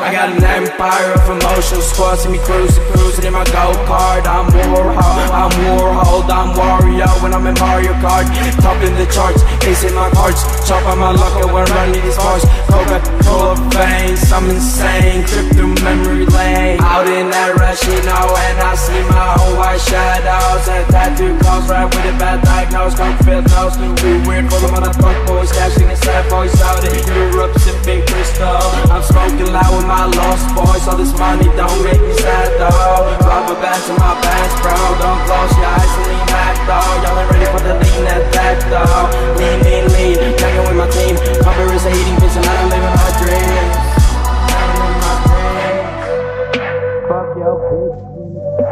I and got an empire of emotional squad. See me cruising, cruising in my go kart. I'm I'm i'm warrior when I'm in Mario Kart. Top in the charts, acing my cards Chop on my locker when I'm running these bars Coca-Cola veins, I'm insane. Trip through memory lane. Out in that rush, you know, and I see my whole white shadows. And tattoo calls right with a bad diagnose Can't feel nose, we weird, full of motherfuck boys Cashing side boys out in Europe, sipping crystal. I'm smoking loud with my lost boys. All this money don't make me sad though. Rubber bands in my pants, bro, don't gloss I'll